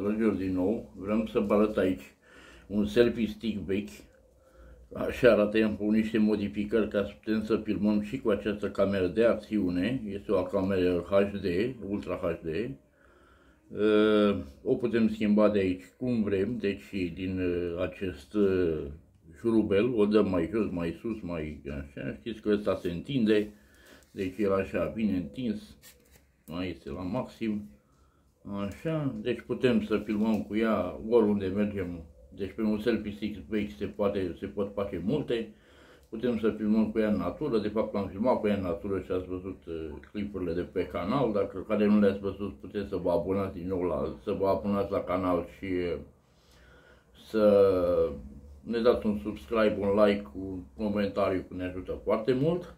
Dragilor din nou, vrem să vă arăt aici un selfie stick vechi. Așa arată, i-am făcut niște modificări ca să putem să filmăm și cu această cameră de acțiune. Este o cameră HD, Ultra HD. Uh, o putem schimba de aici cum vrem, deci din uh, acest uh, șurubel, o dăm mai jos, mai sus, mai așa. Știți că ăsta se întinde, deci el așa bine întins, mai este la maxim. Așa, deci putem să filmăm cu ea oriunde mergem. Deci pe un selfie stick vechi se, poate, se pot face multe. Putem să filmăm cu ea în natură, de fapt am filmat cu ea în natură și ați văzut uh, clipurile de pe canal. Dacă care nu le-ați văzut, puteți să vă abonați din nou la, să vă abonați la canal și uh, să ne dați un subscribe, un like, un comentariu, că ne ajută foarte mult.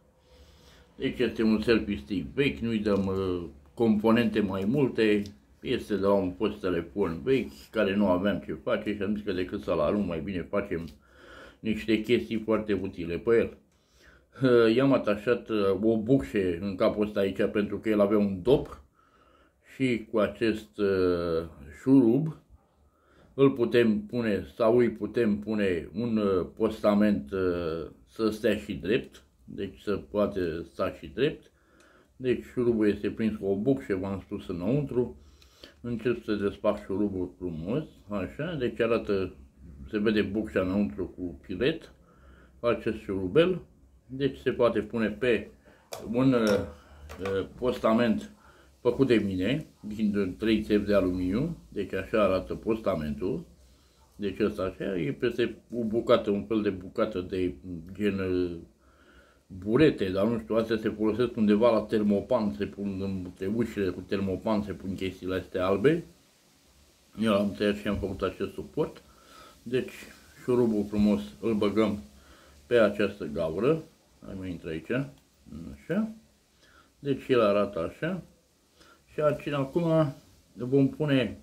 Deci este un selfie stick vechi, nu-i dăm uh, componente mai multe, este de la un post telefon vechi care nu aveam ce face și am zis că decât să-l arunc mai bine facem niște chestii foarte utile pe el. I-am atașat uh, o bucșe în capul ăsta aici pentru că el avea un dop și cu acest uh, șurub îl putem pune sau îi putem pune un uh, postament să stea și drept, deci să poate sta și drept. Deci șurubul este prins cu o bucșe, v-am spus înăuntru încep să desfac șurubul frumos, așa, deci arată, se vede bucșa înăuntru cu pilet, acest șurubel, deci se poate pune pe un uh, postament făcut de mine, din 3 țevi de aluminiu, deci așa arată postamentul, deci ăsta așa, e peste o bucată, un fel de bucată de gen burete, dar nu știu, astea se folosesc undeva la termopan, se pun între ușile cu termopan, se pun chestiile astea albe. Eu am tăiat și am făcut acest suport. Deci, șurubul frumos îl băgăm pe această gaură. Hai mai intră aici. Așa. Deci el arată așa. Și acum vom pune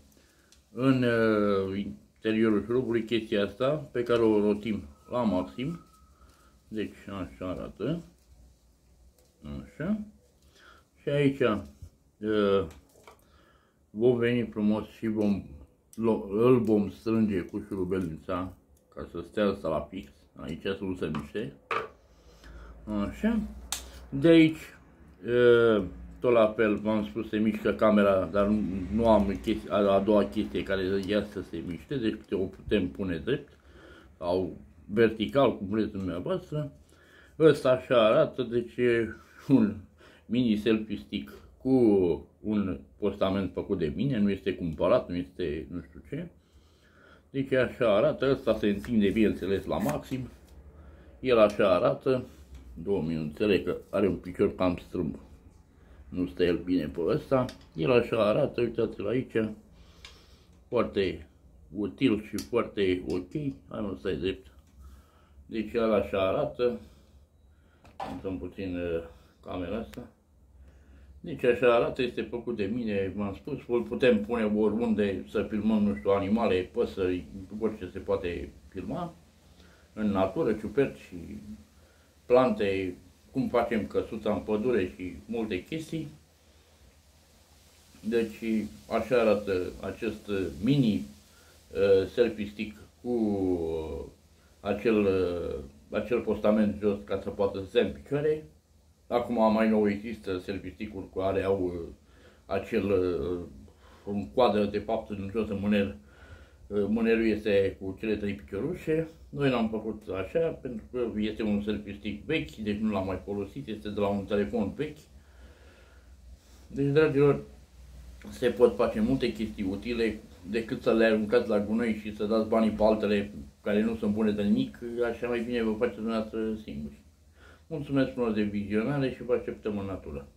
în uh, interiorul șurubului chestia asta pe care o rotim la maxim. Deci așa arată. Așa. Și aici uh, vom veni frumos și vom, îl vom strânge cu șurubelnița ca să stea asta la fix. Aici să nu se miște. Așa. De aici, uh, tot la fel, v-am spus, se mișcă camera, dar nu, nu am chestia, a doua chestie care ea să se miște, deci o putem pune drept sau vertical, cum vreți dumneavoastră. Ăsta așa arată, deci e un mini selfie stick cu un postament făcut de mine, nu este cumpărat, nu este nu știu ce. Deci așa arată, ăsta se întinde bineînțeles la maxim. El așa arată, două minute, că are un picior cam strâmb. Nu stă el bine pe ăsta. El așa arată, uitați-l aici. Foarte util și foarte ok. Hai mă, stai drept. Deci el așa arată. Intrăm puțin uh, camera asta. Deci așa arată, este făcut de mine, v-am spus, îl putem pune oriunde să filmăm, nu știu, animale, păsări, orice se poate filma, în natură, ciuperci și plante, cum facem căsuța în pădure și multe chestii. Deci așa arată acest mini uh, selfie stick cu uh, acel, uh, acel postament jos ca să poată să se în picioare. Acum mai nou există selfie-stick-uri care au uh, acel uh, un coadă de fapt în jos în mâner. Mânerul este cu cele trei piciorușe. Noi l-am făcut așa pentru că este un selfie stick vechi, deci nu l-am mai folosit, este de la un telefon vechi. Deci, dragilor, se pot face multe chestii utile decât să le aruncați la gunoi și să dați banii pe altele care nu sunt bune de nimic, așa mai bine vă faceți dumneavoastră singuri. Mulțumesc frumos de vizionare și vă așteptăm în natură.